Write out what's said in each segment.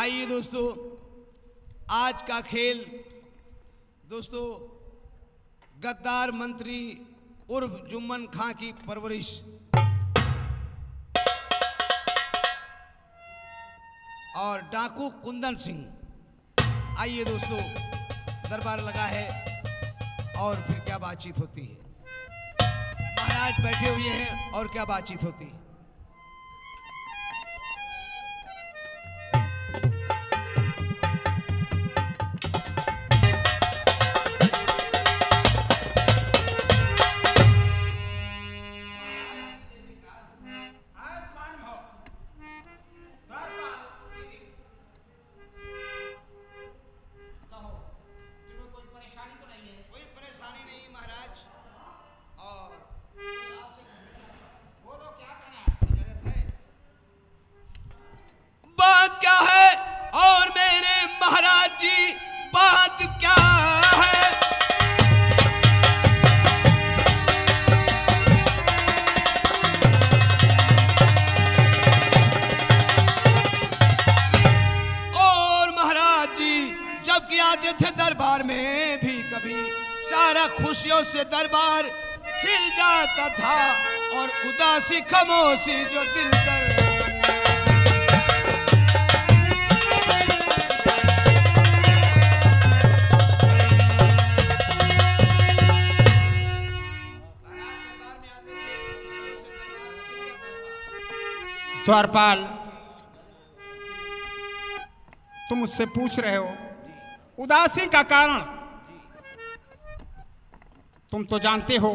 आइए दोस्तों, आज का खेल, दोस्तों, गद्दार मंत्री उर्फ़ जुम्मन खां की परवरिश। और डाकू कुंदन सिंह, आइए दोस्तों, दरबार लगा है और फिर क्या बातचीत होती है? महाराज बैठे हुए हैं और क्या बातचीत होती है? उदासी खामोशी जो दिल दर। द्वारपाल, तुम मुझसे पूछ रहे हो, उदासी का कारण। तुम तो जानते हो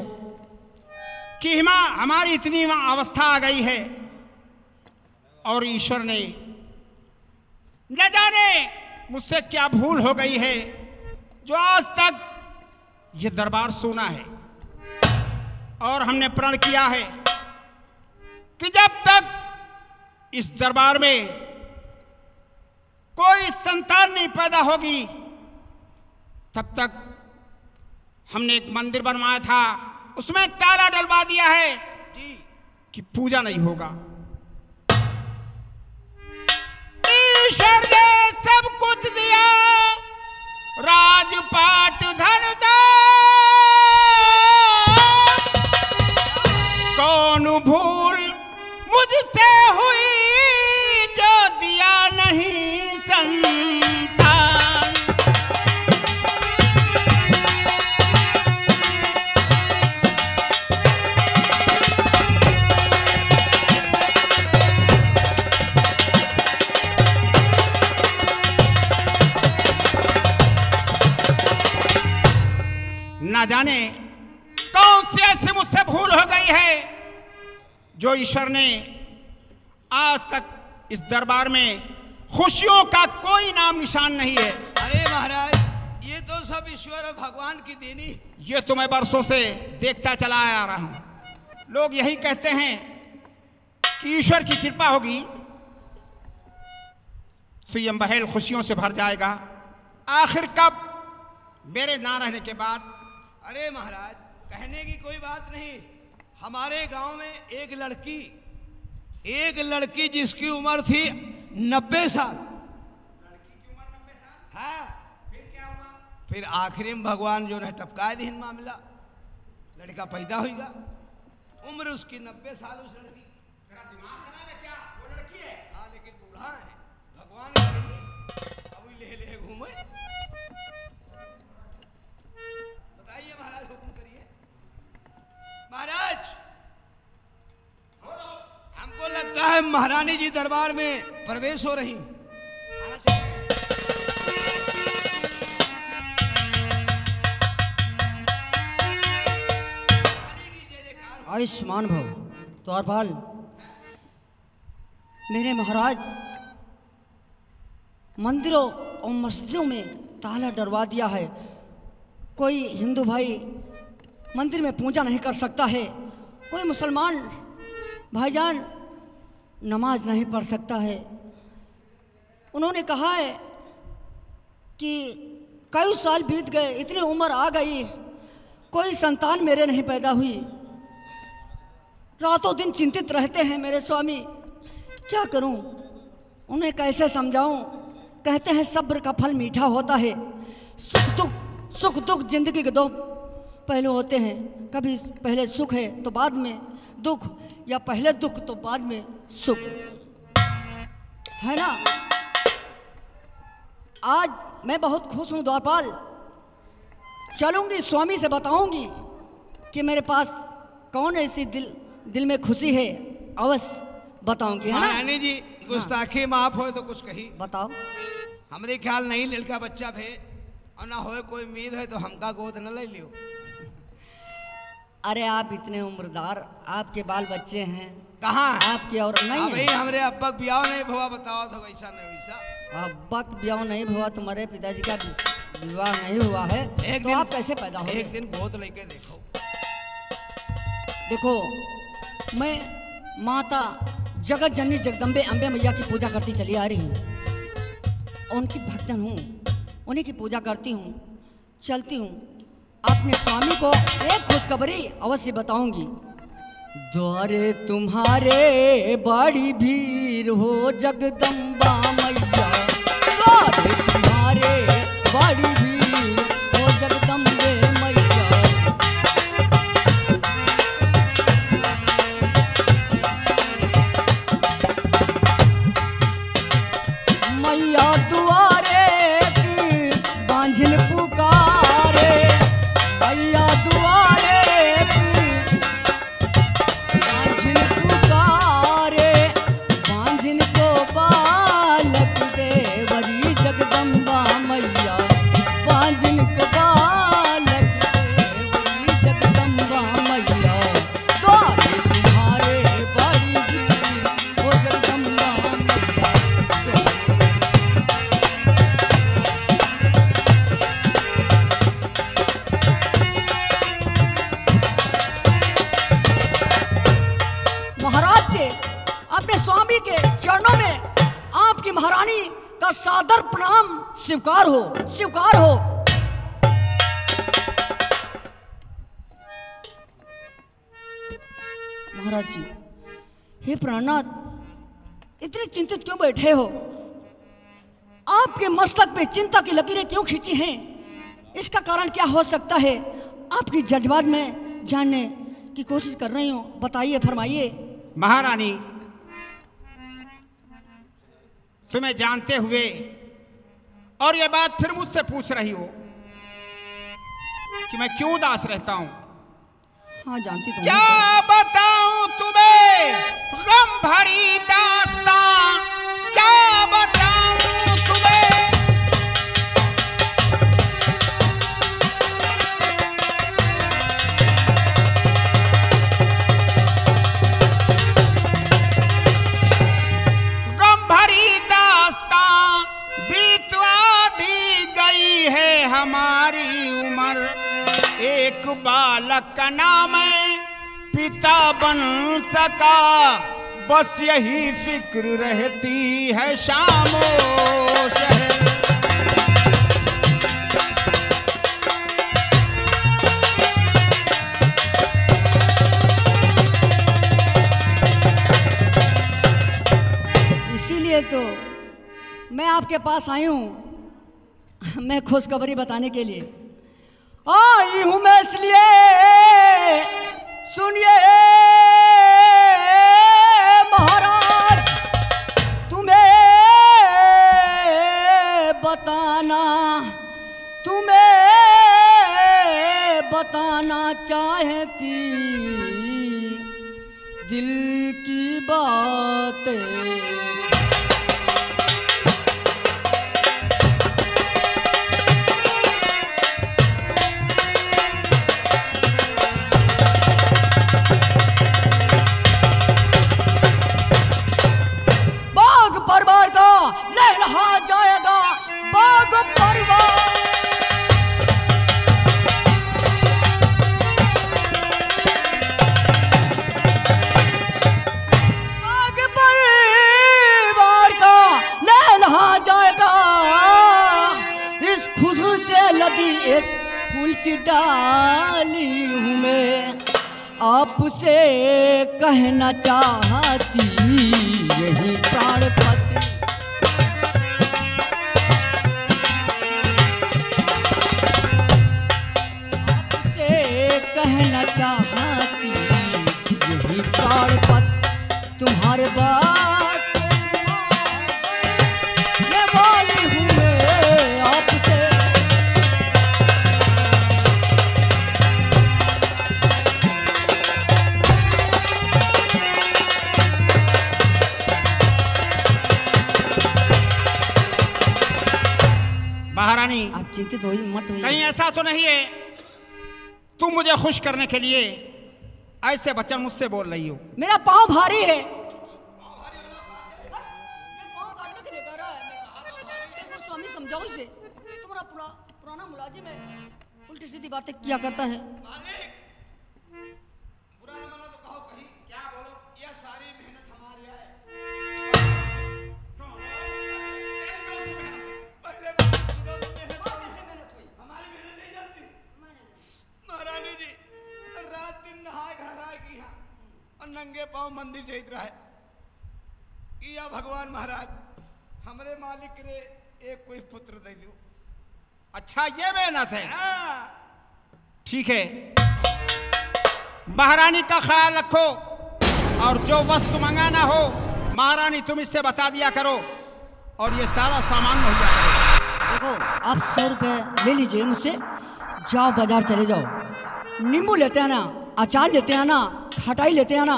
कि हिमा हमारी इतनी अवस्था आ गई है। और ईश्वर ने, न जाने मुझसे क्या भूल हो गई है, जो आज तक ये दरबार सोना है। और हमने प्रण किया है कि जब तक इस दरबार में कोई संतान नहीं पैदा होगी, तब तक हमने एक मंदिर बनवाया था। उसमें ताला डलवा दिया है कि पूजा नहीं होगा। ईश्वर ने आज तक इस दरबार में खुशियों का कोई नाम निशान नहीं है। अरे महाराज ये तो सब ईश्वर भगवान की देनी ये तो मैं बरसों से देखता चला आ रहा हूँ। लोग यही कहते हैं कि ईश्वर की कृपा होगी तो ये महल खुशियों से भर जाएगा। आखिर कब? मेरे ना रहने के बाद। अरे महाराज कहने की कोई बात नहीं। हमारे गाँव में एक लड़की एक लड़की जिसकी उम्र थी नब्बे साल। लड़की की उम्र नब्बे साल हाँ। फिर क्या हुआ फिर आखिरी में भगवान जो है टपका दीन मामला। लड़का पैदा होगा उम्र उसकी नब्बे साल उस लड़की की। हाँ लेकिन बूढ़ा है। भगवान अब वही ले ले घूमे। बताइए महाराज हुक्म करिए। महाराज हमको लगता है महारानी जी दरबार में प्रवेश हो रही। आयुष्मान भव द्वारपाल मेरे महाराज, मंदिरों और मस्जिदों में ताला डरवा दिया है। कोई हिंदू भाई मंदिर में पूजा नहीं कर सकता है। कोई मुसलमान भाईजान नमाज़ नहीं पढ़ सकता है। उन्होंने कहा है कि कई साल बीत गए, इतनी उम्र आ गई, कोई संतान मेरे नहीं पैदा हुई। रातों दिन चिंतित रहते हैं मेरे स्वामी, क्या करूँ? उन्हें कैसे समझाऊं? कहते हैं, सब्र का फल मीठा होता है। सुख दुख सुख दुख ज़िंदगी के दो पहलू होते हैं। कभी पहले सुख है तो बाद में दुख, या पहले दुख तो बाद में सुख। है ना? आज मैं बहुत खुश हूँ द्वारपाल। चलूँगी स्वामी से बताऊँगी कि मेरे पास कौन ऐसी दिल दिल में खुशी है अवश्य बताऊँगी है ना? जी गुस्ताखी माफ़ हो तो कुछ कही। बताओ। हमरे ख्याल नहीं लड़का बच्चा भे और ना हो कोई उम्मीद है तो हमका गोद न ले लियो। अरे आप इतने उम्रदार आपके बाल बच्चे हैं कहाँ आपके और नहीं अभी है। हमरे अब्बा के ब्याह नहीं हुआ बताओ तो वैसा नहीं वैसा। अब्बा का ब्याह नहीं हुआ तुम्हारे पिताजी का विवाह नहीं हुआ है। एक तो दिन आप कैसे पैदा हो एक दिन गोद लेके देखो। देखो मैं माता जगत जननी जगदम्बे अम्बे मैया की पूजा करती चली आ रही हूँ। उनकी भक्तन हूँ उन्हीं की पूजा करती हूँ चलती हूँ। अपने स्वामी को एक खुशखबरी अवश्य बताऊँगी। द्वारे तुम्हारे बड़ी भीड़ हो जगदम्बा। इतने चिंतित क्यों बैठे हो? आपके मस्तक पे चिंता की लकीरें क्यों खींची हैं? इसका कारण क्या हो सकता है? आपकी जज्बात में जानने की कोशिश कर रही हूँ। बताइए फरमाइए। महारानी तुम्हें जानते हुए और यह बात फिर मुझसे पूछ रही हो कि मैं क्यों उदास रहता हूँ? हाँ जानती तो क्या बताऊँ तुम्हें? गम भरी दास्तां क्या बताऊँ तुम्हें? गम भरी दास्तां बीतवा दी गई है हमारी उम्र। एक बालक का नाम है पिता बन सका। बस यही फ़िक्र रहती है शामो शहर। इसीलिए तो मैं आपके पास आई हूँ, मैं खुशखबरी बताने के लिए। आई हूँ मैं इसलिए सुनिए महाराज तुम्हें बताना तुम्हें बताना चाहती दिल की बातें डाली हूँ मैं। आपसे कहना चाहती आप चिंतित हो मत होइए कहीं ऐसा तो नहीं है। तुम मुझे खुश करने के लिए ऐसे बच्चन मुझसे बोल रही हो। मेरा पाँव भारी है। ये पाँव काटने के लिए कह रहा है मेरा। देखो स्वामी समझाओ इसे। तुम्हारा पुराना मुलाजिम है। उल्टी सीधी बातें किया करता है। नंगे पाँव मंदिर जाइत रहा है किया भगवान महाराज हमरे मालिक रे एक कोई पुत्र दे दो अच्छा ये मेहनत है हाँ। ठीक है। महारानी का ख्याल रखो और जो वस्तु मंगाना हो महारानी तुम इससे बता दिया करो और ये सारा सामान मुहैया करो देखो आप सौ रुपये ले लीजिए मुझसे। जाओ बाज़ार चले जाओ। नींबू लेते हैं ना अचार लेते हैं ना खटाई लेते हैं ना।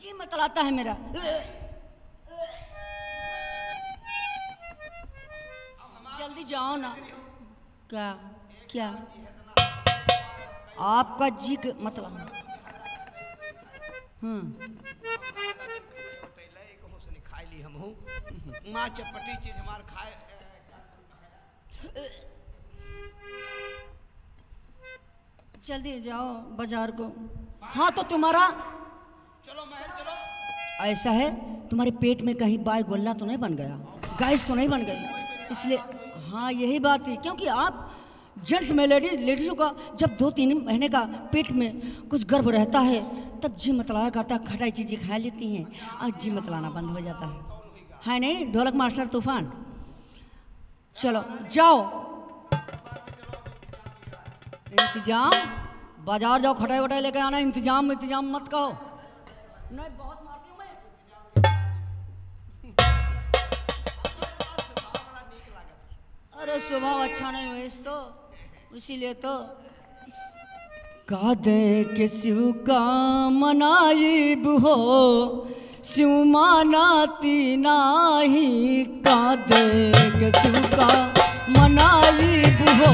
जी मतलाता है मेरा। जल्दी जाओ ना। क्या? क्या? आपका जी क- मतलब हम्म। हो खाई हम हूँ माँ चटपटी चीज़ हमार खाए जल्दी जाओ बाज़ार को। हाँ तो तुम्हारा चलो महल चलो। ऐसा है तुम्हारे पेट में कहीं बाय गोल्ला तो नहीं बन गया। गैस तो नहीं बन गई। इसलिए हाँ यही बात थी क्योंकि आप जेंट्स में लेडीज़ लेडीज़ों का जब दो तीन महीने का पेट में कुछ गर्भ रहता है तब जी मतलाया करता है खटाई चीज़ें खा लेती हैं और जी मतलाना बंद हो जाता है। है नहीं ढोलक मास्टर तूफ़ान? चलो जाओ। इंतज़ाम? बाज़ार जाओ खटाई वटाई लेके आना इंतज़ाम इंतज़ाम मत कहो। नहीं बहुत मारती हूँ मैं। अरे स्वभाव अच्छा नहीं हुआ इस तो। इसीलिए तो। कादे के शिव का मनाइब हो शिव मानाती नाही। कादे के शिव का मनाइब हो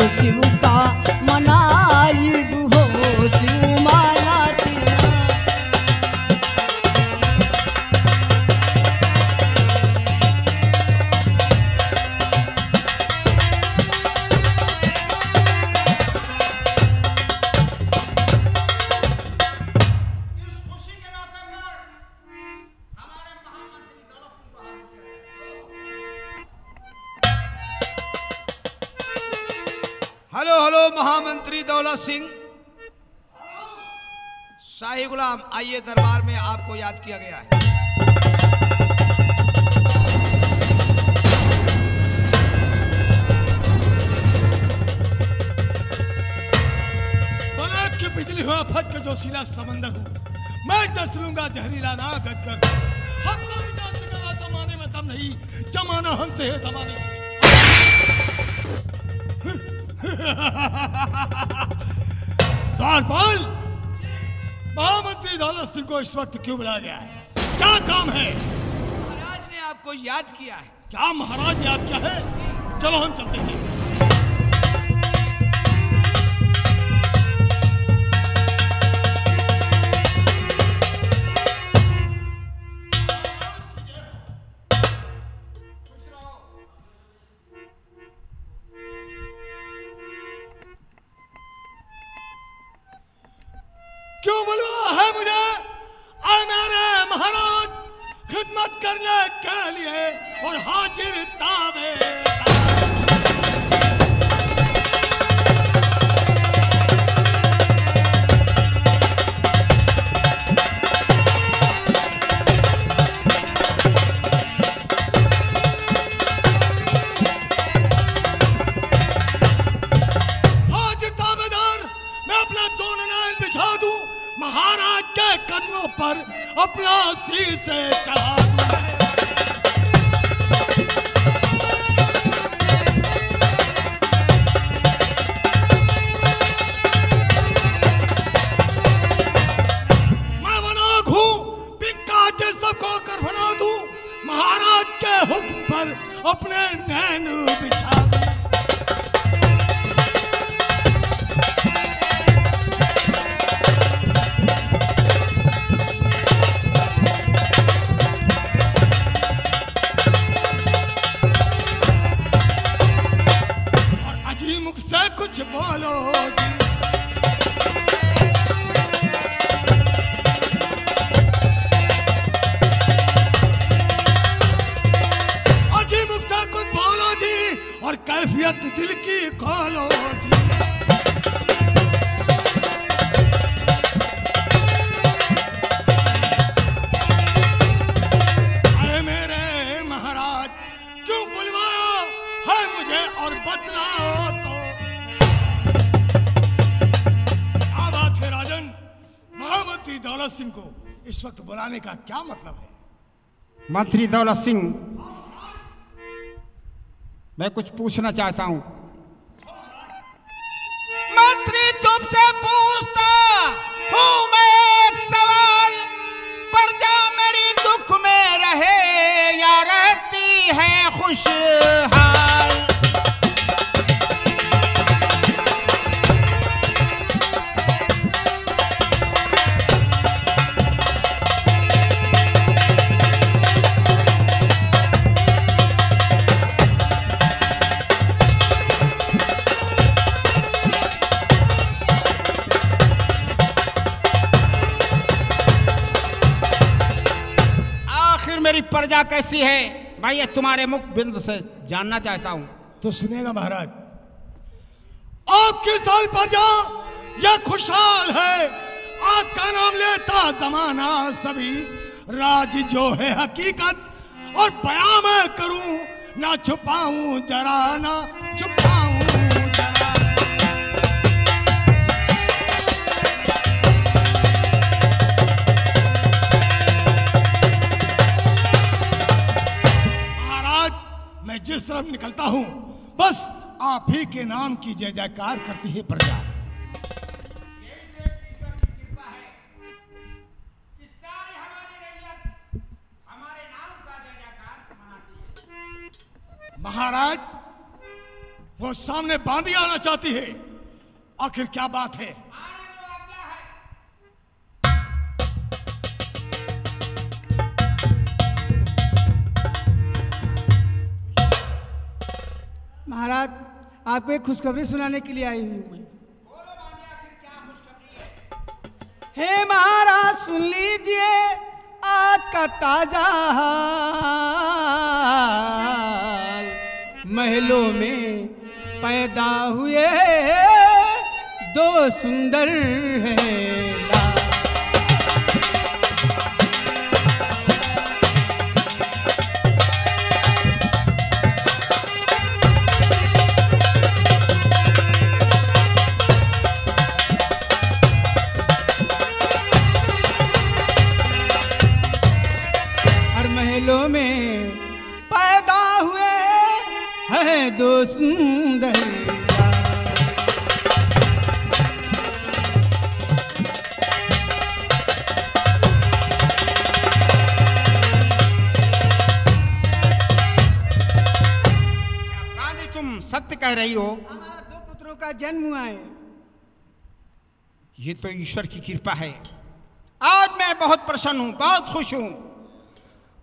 शिव का मनाई के जो सिला समंदर हूँ मैं दस लूँगा जहरीला ना गज कर हमको मिटा सकेगा जमाने में दम नहीं जमाना हमसे है जमाने से। द्वारपाल महामंत्री दौलत सिंह को इस वक्त क्यों बुलाया गया है? क्या काम है? महाराज ने आपको याद किया है। क्या महाराज ने आप क्या है? चलो हम चलते हैं। मंत्री दौलत सिंह मैं कुछ पूछना चाहता हूँ। मंत्री तुमसे पूछता हूँ मैं एक सवाल। प्रजा मेरी दुख में रहे या रहती है खुशहाल? प्रजा कैसी है? भाई, ये तुम्हारे मुख बिंद से जानना चाहता हूँ। तो सुनेगा महाराज। आपके किस प्रजा यह खुशहाल है। आपका नाम लेता जमाना सभी। राज जो है हकीकत, और बया मैं करूँ, ना छुपाऊं जरा ना मैं जिस निकलता हूँ। बस आप ही के नाम की जय जयकार करती है प्रजा। महाराज, वो सामने बांधी आना चाहती है। आखिर क्या बात है? महाराज आपको एक खुशखबरी सुनाने के लिए आई हूँ मैं। हे महाराज सुन लीजिए आज का ताज़ा हाल। महलों में पैदा हुए दो सुंदर हैं। दो सुंदर तुम? सत्य कह रही हो। हमारा दो पुत्रों का जन्म हुआ है। ये तो ईश्वर की कृपा है। आज मैं बहुत प्रसन्न हूँ बहुत खुश हूँ।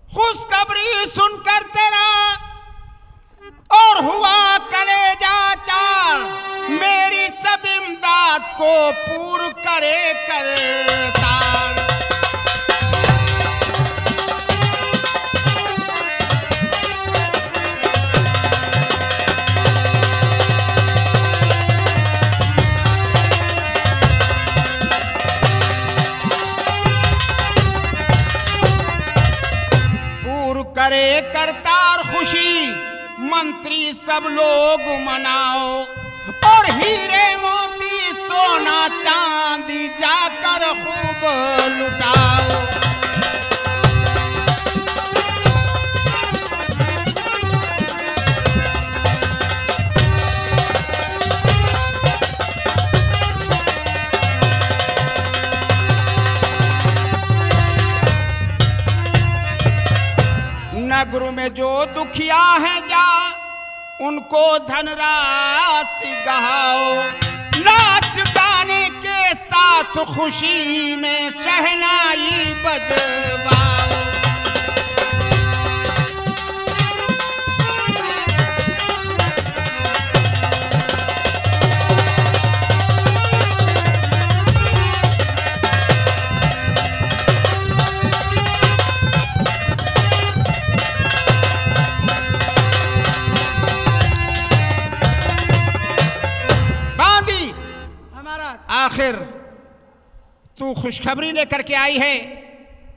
खुशखबरी सुनकर तेरा और हुआ कलेजा चार मेरी सब इमदाद को पूर्ण करे करे खुशी खुशी सब लोग मनाओ। और हीरे मोती, सोना चांदी जाकर खूब लुटाओ। नगर में जो दुखिया है जा उनको धनराशि गहाओ नाच गाने के साथ खुशी में शहनाई बजवाओ। आखिर तू खुशखबरी लेकर के आई है।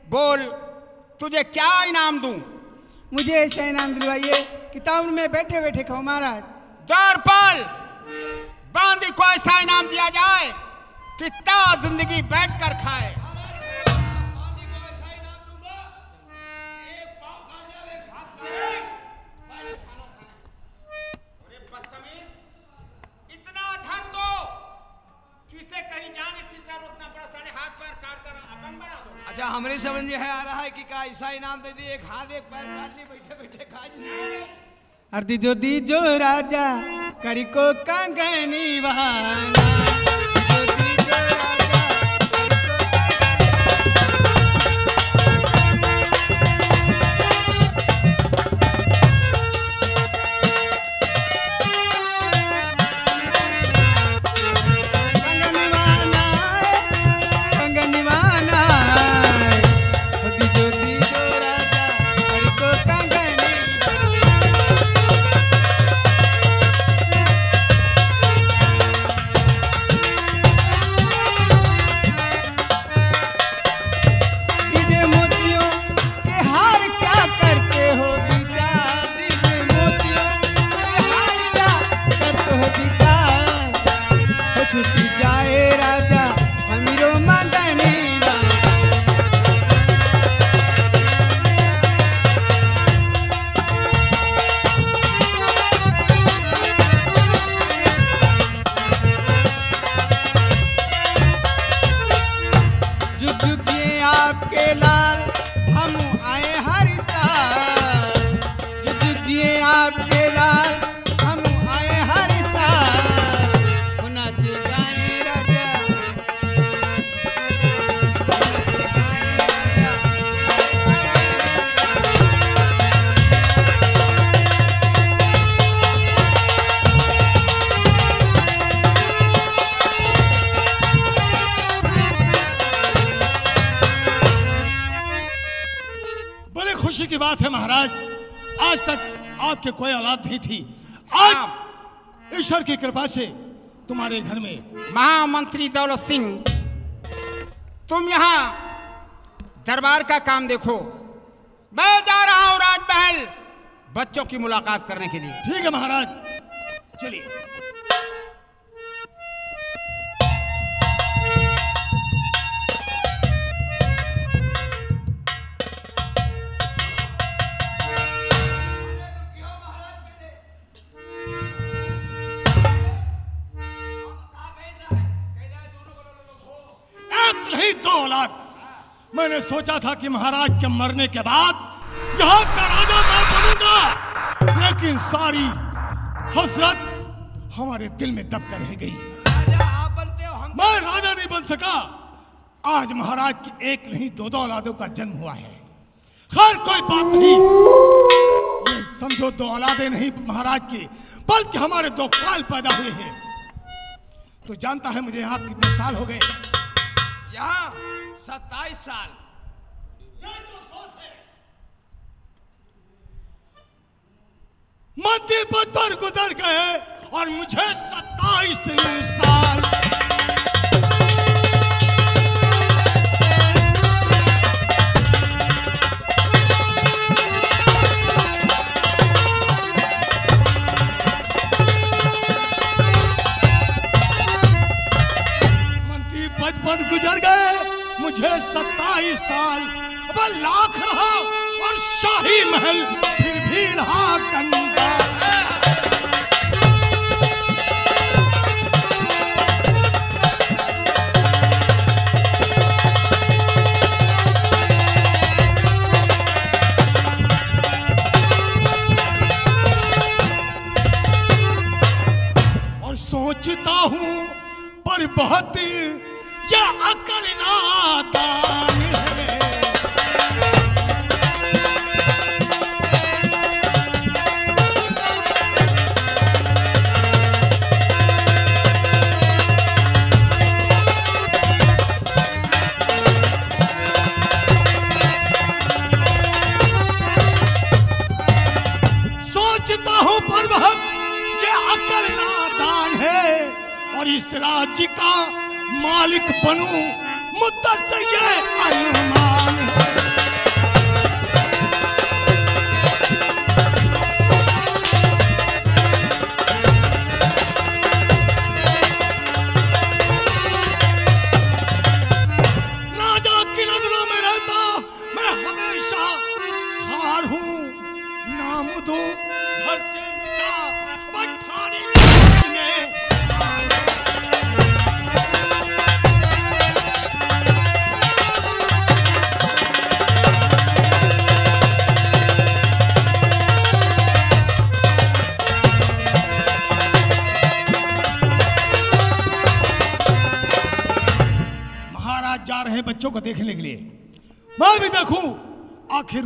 बोल तुझे क्या इनाम दूँ? मुझे ऐसा इनाम दिलवाइए कि टाउन में बैठे बैठे खाओ महाराज दौरपाल बांदी को ऐसा इनाम दिया जाए कि ता ज़िंदगी बैठ कर खाए। कहीं जाने की ज़रूरत ना पड़ा सारे हाथ पैर काट कर अपन बना दो। अच्छा हमारे समझ में है आ रहा है कि का ऐसा इनाम दे दिए एक हाथ एक पैर काट ली बैठे बैठे खा जी और दीजो दीजो राजा करी को कंगनी बहाना। आपके कोई औलाद नहीं थी। आज ईश्वर की कृपा से तुम्हारे घर में महामंत्री दौलत सिंह तुम यहाँ दरबार का काम देखो। मैं जा रहा हूँ राजमहल बच्चों की मुलाकात करने के लिए। ठीक है महाराज चलिए। मैंने सोचा था कि महाराज के मरने के बाद यहाँ का राजा मैं बनूँगा। लेकिन सारी हसरत हमारे दिल में दब कर रह गई। मैं राजा नहीं बन सका। आज महाराज की एक नहीं दो दो औलादों का जन्म हुआ है। खैर कोई बात नहीं। ये समझो दो औलादे नहीं महाराज की बल्कि हमारे दो काल पैदा हुए हैं। तो जानता है मुझे यहाँ कितने साल हो गए। यहाँ सत्ताईस साल। सोच है मध्य पत्थर गुजर गए और मुझे सत्ताईस साल। मुझे सत्ताईस साल मैं लाख रहा और शाही महल फिर भी रहा कंगा और सोचता हूँ, पर बहुत अकल नादान है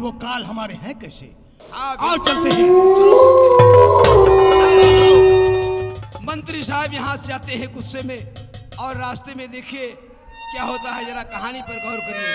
वो काल हमारे हैं कैसे? आओ चलते हैं। चलो चलते हैं। मंत्री साहब यहाँ से जाते हैं गुस्से में और रास्ते में देखिए क्या होता है जरा कहानी पर गौर करिए।